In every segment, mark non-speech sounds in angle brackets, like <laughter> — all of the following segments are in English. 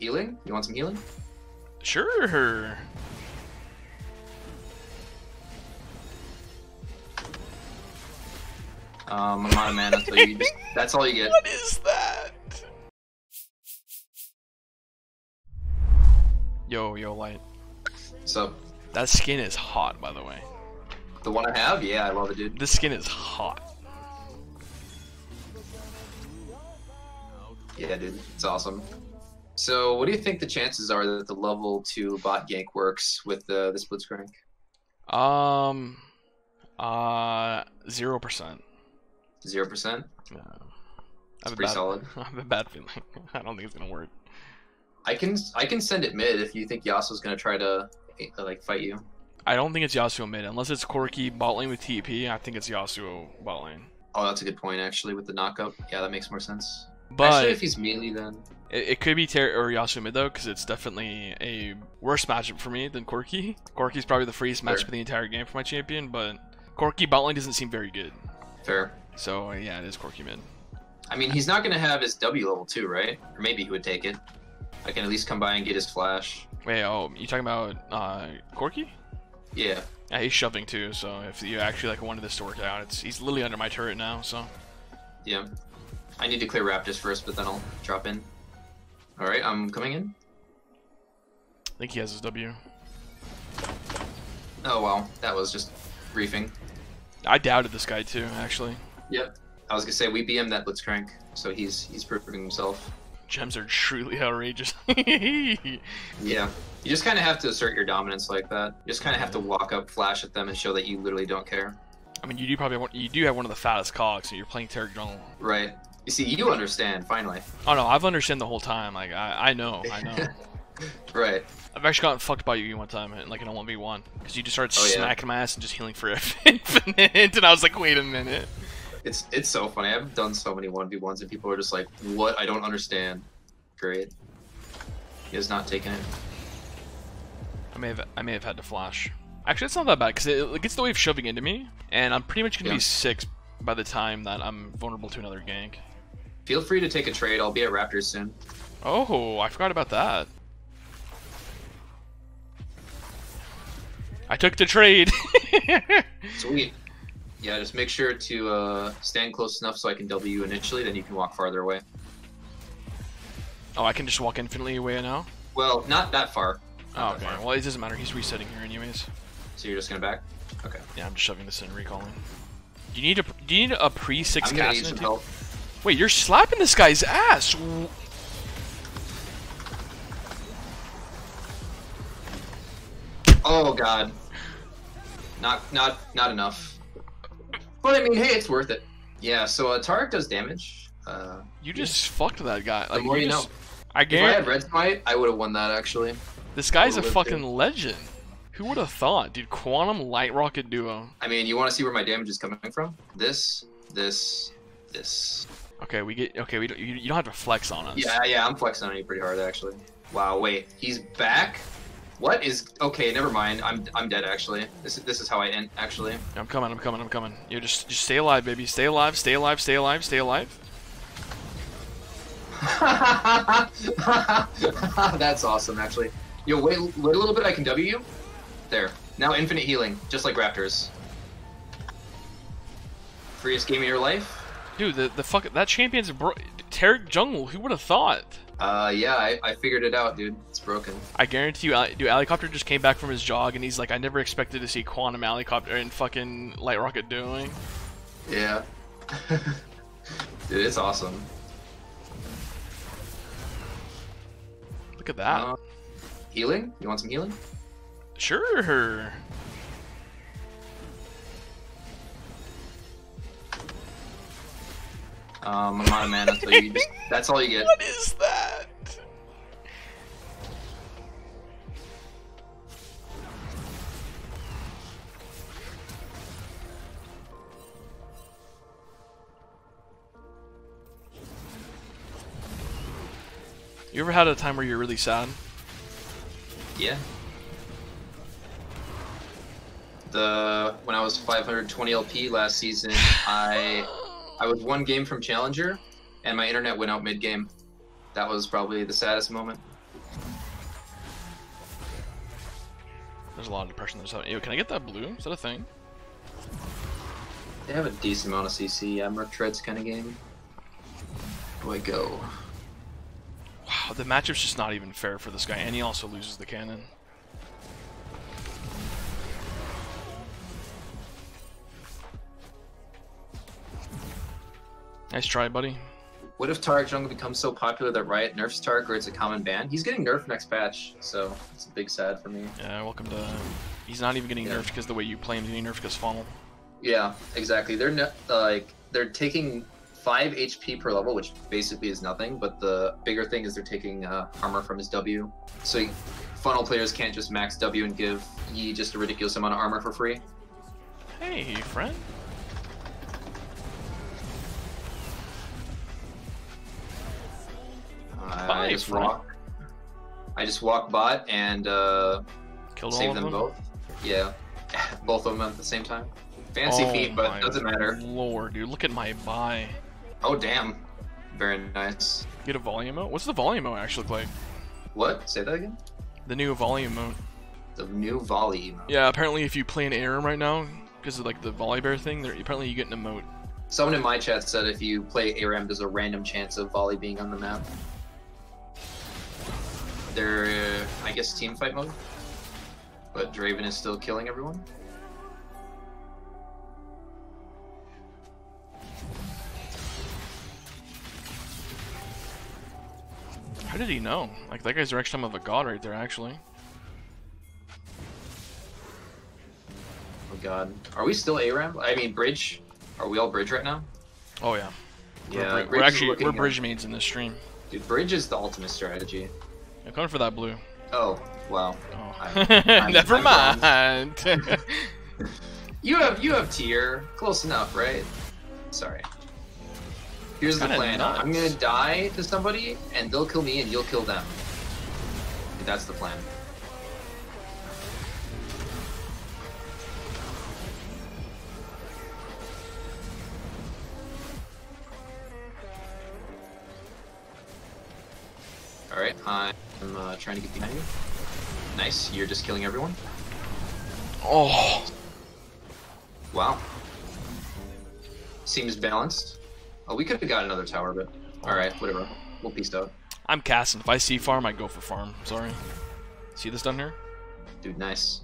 Healing? You want some healing? Sure. Um, I'm out of mana, so you just, <laughs> that's all you get. What is that? Yo, yo, light. So, That skin is hot, by the way. the one I have, yeah, I love it, dude. This skin is hot. Yeah, dude, it's awesome. So, what do you think the chances are that the level two bot gank works with the the Blitzcrank? Um, uh, zero percent. Zero percent. Yeah. I It's have a pretty bad- solid. <laughs> I have a bad feeling. <laughs> I don't think it's gonna work. I can I can send it mid if you think Yasuo's gonna try to uh, like fight you. I don't think it's Yasuo mid unless it's Corki bot lane with TP. I think it's Yasuo bot lane. Oh, that's a good point actually with the knockup. Yeah, that makes more sense. But actually, if he's melee, then it, it could be Ter- or Yasuo mid though, because it's definitely a worse matchup for me than Corki. Corki's probably the freest matchup of the entire game for my champion, but Corki bot lane doesn't seem very good. fair. So yeah, it is Corki mid. I mean, he's not gonna have his W level two, right? Or maybe he would take it. I can at least come by and get his flash. Wait, oh, you talking about uh, Corki? Yeah. Yeah, he's shoving too. So if you actually like wanted this to work out, it's he's literally under my turret now. So Yeah. I need to clear Raptors first, but then I'll drop in. Alright, I'm coming in. I think he has his W. Oh wow, that was just briefing. I doubted this guy too, actually. Yep. I was gonna say we BM that Blitzcrank, so he's he's proving himself. Gems are truly outrageous. <laughs> Yeah. You just kind of have to assert your dominance like that. You just kind of have to mm-hmm. walk up, flash at them, and show that you literally don't care. I mean, you do probably want, you do have one of the fattest cogs, so you're playing Jungle. Right. You see, you understand finally. Oh no, I've understood the whole time. Like I, I know, I know. <laughs> Right. I've actually gotten fucked by you one time, like in a one v one, because you just started Oh, yeah? smacking my ass and just healing for <laughs> infinite, and I was like, wait a minute. It's it's so funny. I've done so many one v ones, and people are just like, "What? I don't understand." Great. He has not taken it. I may have I may have had to flash. Actually, it's not that bad because it, it gets the wave shoving into me, and I'm pretty much gonna Yeah. be six by the time that I'm vulnerable to another gank. Feel free to take a trade. I'll be at Raptors soon. Oh, I forgot about that. I took the trade. <laughs> Sweet. Yeah, just make sure to uh, stand close enough so I can W you initially. Then you can walk farther away. oh, I can just walk infinitely away now. Well, not that far. Oh, okay. that far. Well, it doesn't matter. He's resetting here anyways. So you're just gonna back. Okay. Yeah, I'm just shoving this in, recalling. Do you need a Do you need a pre six I'm gonna need some help. Wait, you're slapping this guy's ass. Oh God. Not not not enough. But I mean, hey, it's worth it. Yeah. So uh, Taric does damage. Uh, You just fucked that guy. Like, more you just, know. I if I had Red Smite, I would have won that actually. this guy's a fucking been- legend. Who would have thought, dude? Quantum Light Rocket Duo. I mean, you want to see where my damage is coming from? This, this, this. Okay, we get. Okay, we don't, you, you don't have to flex on us. Yeah, yeah, I'm flexing on you pretty hard actually. Wow, wait, he's back. What is? Okay, never mind. I'm I'm dead actually. This is this is how I end actually. I'm coming. I'm coming. I'm coming. You just just stay alive, baby. Stay alive. Stay alive. Stay alive. Stay alive. <laughs> That's awesome actually. Yo, wait, wait a little bit. I can W you. There. Now infinite healing, just like Raptors. Freest game of your life. Dude, the the fuck that champion's bro- Taric Jungle. Who would have thought? Uh, yeah, I, I figured it out, dude. It's broken. I guarantee you, dude. Helicopter just came back from his jog, and he's like, I never expected to see Quantum Helicopter and fucking Light Rocket doing. Yeah. <laughs> dude, it's awesome. Look at that. Uh, healing? You want some healing? Sure. Um, I'm out of mana, so you just, <laughs> that's all you get. What is that? You ever had a time where you're really sad? Yeah. The when I was 520 LP last season, I I was one game from Challenger, and my internet went out mid game. That was probably the saddest moment. There's a lot of depression that's out. Yo, can I get that blue? Is that a thing? They have a decent amount of CC. Yeah, Merc Treads kind of game. Do I go? Wow, the matchup's just not even fair for this guy, and he also loses the cannon. Nice try, buddy. What if Taric Jungle becomes so popular that Riot nerfs Taric or it's a common ban? He's getting nerfed next patch, so it's a big sad for me. Yeah, welcome to. He's not even getting Yeah. nerfed because the way you play him, he's getting nerfed because funnel. Yeah, exactly. They're like they're taking five HP per level, which basically is nothing. But the bigger thing is they're taking uh, armor from his W. So funnel players can't just max W and give Yi just a ridiculous amount of armor for free. Hey, friend. I just walk. I just walk bot and uh, Killed save them them. both. Yeah, <laughs> both of them at the same time. Fancy Oh feat, but doesn't matter. Lord, dude, look at my buy. Oh damn, very nice. Get a volume mode? What's the volume mode actually look like? What? Say that again. The new volume mode. The new volley. Yeah, apparently if you play an ARAM right now, because of like the Volibear thing, there apparently you get an emote. Someone in my chat said if you play ARAM, there's a random chance of volley being on the map. They're, uh, I guess, team fight mode. But Draven is still killing everyone. How did he know? Like that guy's direction of a god right there, actually. Oh god. Are we still ARAM? I mean, bridge? Are we all bridge right now? Oh yeah. Yeah, we're, we're actually we're bridge mains in this stream. Dude, bridge is the ultimate strategy. I'm coming for that blue. Oh, well. Oh. I'm- <laughs> Never I'm mind. <laughs> <laughs> You have you have tier. Close enough, right? Sorry. Here's the plan. nuts. I'm gonna die to somebody, and they'll kill me, and you'll kill them. That's the plan. All right, I'm uh, trying to get behind you. Nice. You're just killing everyone. oh. Wow. Seems balanced. Oh, we could have got another tower, but alright, whatever. We'll piece out. I'm casting. If I see farm, I go for farm. Sorry. See this down here? Dude, nice.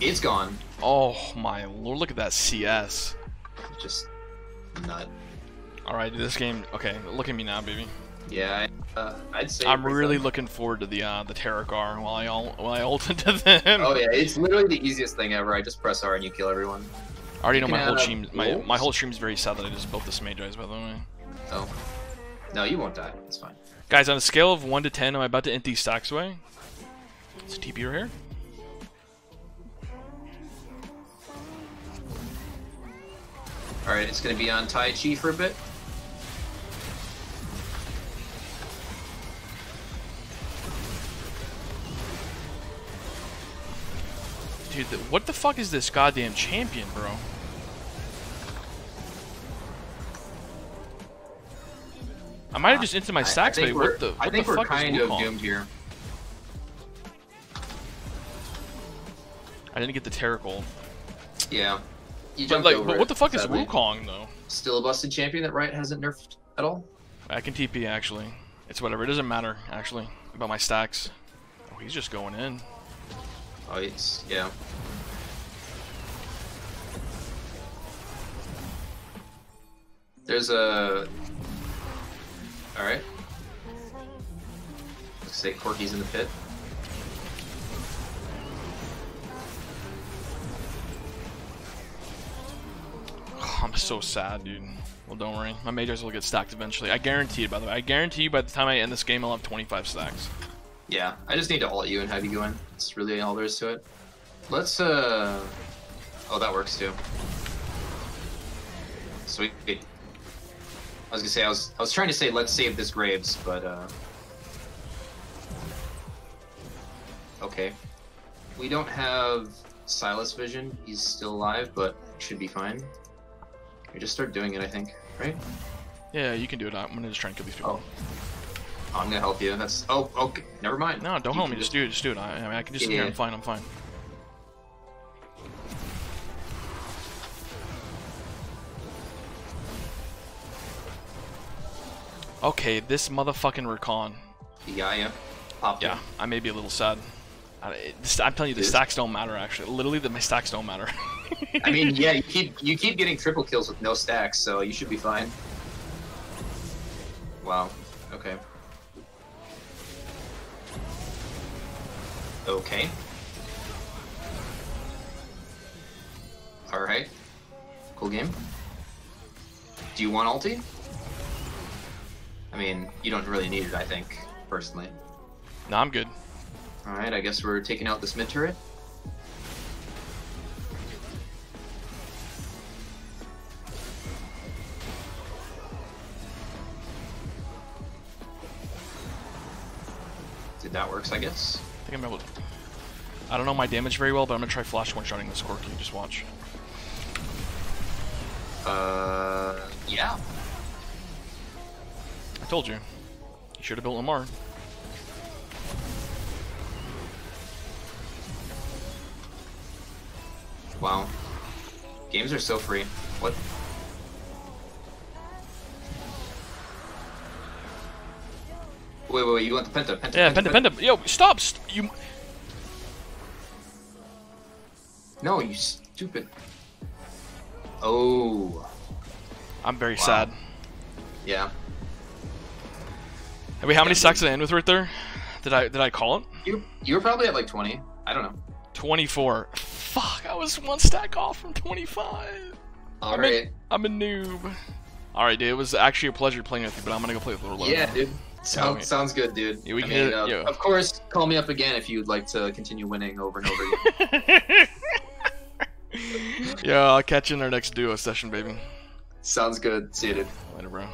It's gone. Oh my lord! Look at that CS. Just nut. All right, this game. Okay, look at me now, baby. Yeah, I, uh, I'd say. I'm really done. looking forward to the uh, the Terragar while I ult while I ult into them. Oh yeah, it's literally the easiest thing ever. I just press R and you kill everyone. I already know my whole stream. My my whole stream is very sad that I just built this Mejai's. By the way, Oh. No, you won't die. It's fine. guys, on a scale of one to ten, am I about to int these stacks away? Is TP right here? Alright, it's gonna be on Tai Chi for a bit. Dude, th- what the fuck is this goddamn champion, bro? I might have just into my I but what the I think the we're kind is of doomed here. I didn't get the Terracol. Yeah. You But like, over but what the fuck is. Wukong though? Still a busted champion that Riot hasn't nerfed at all? I can TP actually. It's whatever. It doesn't matter actually about my stacks. Oh, he's just going in. Oh, it's yeah. There's a. All right. Looks like Corki's in the pit. Oh, I'm so sad, dude. Well, don't worry. My Mejai's will get stacked eventually. I guarantee it, by the way. I guarantee you by the time I end this game, I'll have 25 stacks. Yeah, I just need to ult you and have you go in. That's really all there is to it. Let's uh. Oh, that works too. Sweet. I was gonna say I was I was trying to say let's save this Graves, but uh. Okay. We don't have Sylas vision. He's still alive, but should be fine. We just start doing it, I think. Right? Yeah, you can do it. I'm gonna just try and kill these people. Oh, I'm gonna help you. That's oh okay. Never mind. No, don't you help me. Just do it. Just do it. I, I mean, I can just yeah. sit here. I'm fine. I'm fine. Okay, this motherfucking recon. Yeah, yeah. Pop yeah, I may be a little sad. I, am telling you, the Dude. stacks don't matter. Actually, literally, that my stacks don't matter. I mean, <laughs> yeah, you keep you keep getting triple kills with no stacks, so you should be fine. Wow. Okay. Okay. All right. Cool game. Do you want ulti? I mean, you don't really need it, I think, personally. no, I'm good. All right, I guess we're taking out this mid turret. Did that works, I guess. I think I'm able to. I don't know my damage very well, but I'm gonna try flash one shotting this Corki. Just watch. Uh, yeah. I told you. You should have built Lamar. Wow. Games are so free. What? Wait, wait, wait, you want the penta? Penta, Yeah, Penta, Penta. Yo, stop! St you. No, you stupid. Oh. I'm very Wow. sad. Yeah. Wait, how many stacks did I end with right there? Did I did I call it? You you were probably at like 20. I don't know. 24. Fuck, I was one stack off from 25. All I'm right. A, I'm a noob. Alright, dude, it was actually a pleasure playing with you, but I'm gonna go play with Little Low. Yeah, now. dude. Sounds, Okay. sounds good, dude. Yeah, we I can mean, uh, of course, call me up again if you'd like to continue winning over and over again. <laughs> <laughs> yeah, I'll catch you in our next duo session, baby. sounds good. See you, dude. Later, bro.